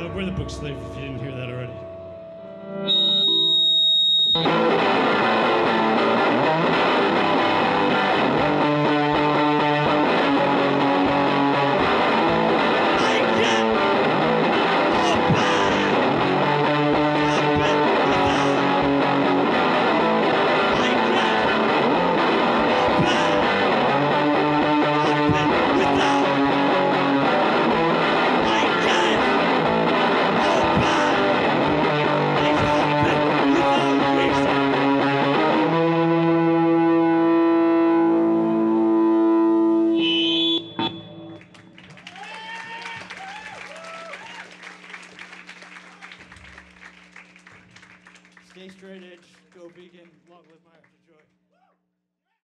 Uh, the, we're the book slave if you didn't hear that already. Stay straight edge, go vegan, long live my Joy.